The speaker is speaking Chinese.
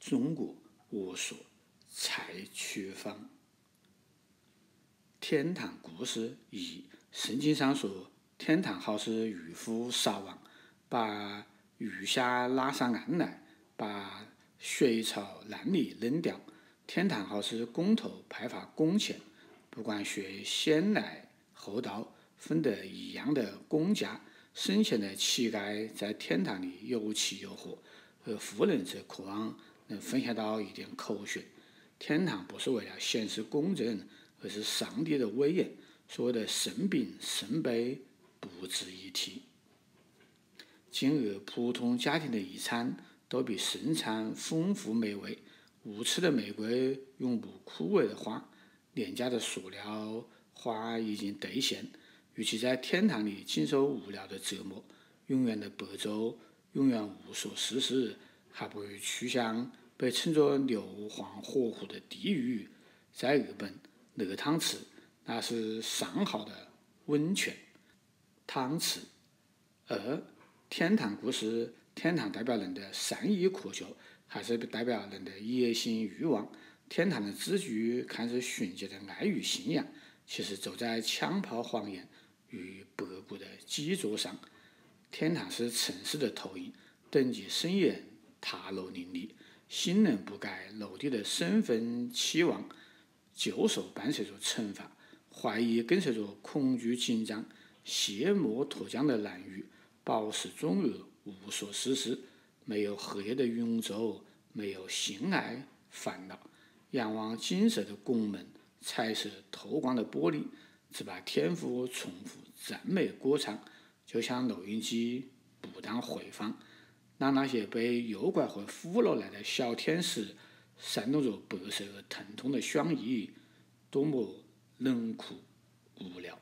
中国我所蔡曲芳。天堂故事一：圣经上说，天堂好似渔夫撒网，把鱼虾拉上岸来，把水草烂泥扔掉。天堂好似工头派发工钱，不管谁先来后到，分得一样的工价。生前的乞丐在天堂里有吃有喝，而富人则渴望能分享到一点口水。天堂不是为了显示公正，而是上帝的威严。所谓的圣饼圣杯不值一提。今日普通家庭的一餐都比圣餐丰富美味。无刺的玫瑰永不枯萎的花，廉价的塑料花已经兑现。与其在天堂里经受无聊的折磨，永远的白昼，永远无所事事，还不如去向被称作硫磺火湖的地狱。在日本，热汤池那是上好的温泉汤池。二，天堂故事，天堂代表人的善意渴求，还是代表人的野心欲望？天堂的字句看似纯洁的爱与信仰。其实走在枪炮谎言与白骨的基座上，天堂是城市的投影，等级森严，塔楼林立，新人不改奴隶的身份期望，救赎伴随着惩罚，怀疑跟随着恐惧紧张，卸磨脱缰的难遇，饱食终日无所事事，没有黑夜的永昼，没有性爱烦恼，仰望金色的拱门。彩色透光的玻璃，只把天赋重复赞美歌唱，就像录音机不断回放，让那些被诱拐和俘虏来的小天使扇动着白色而疼痛的双翼，多么冷酷无聊。